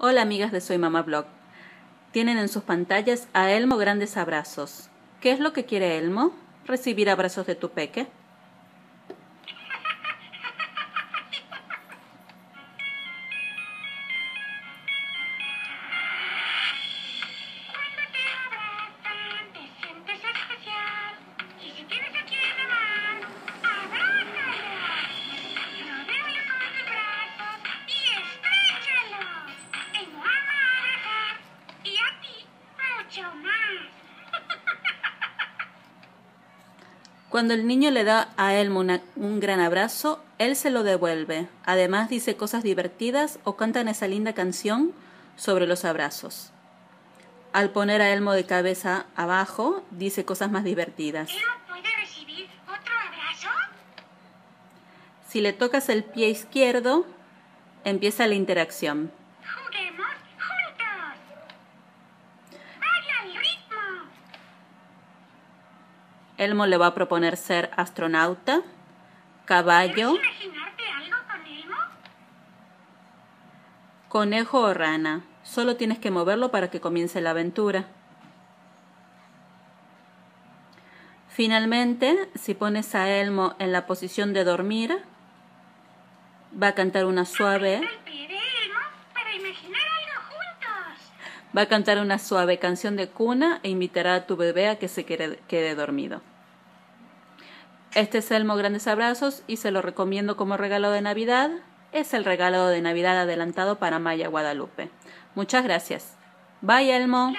Hola amigas de Soy Mamá Blog. Tienen en sus pantallas a Elmo grandes abrazos. ¿Qué es lo que quiere Elmo? ¿Recibir abrazos de tu peque? Cuando el niño le da a Elmo una- un gran abrazo, él se lo devuelve. Además dice cosas divertidas o cantan esa linda canción sobre los abrazos. Al poner a Elmo de cabeza abajo, dice cosas más divertidas. ¿Él puede recibir otro abrazo? Si le tocas el pie izquierdo, empieza la interacción. Elmo le va a proponer ser astronauta, caballo, ¿Quieres imaginarte algo con Elmo? conejo o rana. Solo tienes que moverlo para que comience la aventura. Finalmente, si pones a Elmo en la posición de dormir, va a cantar una suave, El pie de Elmo para imaginar algo juntos. Va a cantar una suave canción de cuna e invitará a tu bebé a que se quede, dormido. Este es Elmo Grandes Abrazos y se lo recomiendo como regalo de Navidad. Es el regalo de Navidad adelantado para Maya Guadalupe. Muchas gracias. Bye Elmo.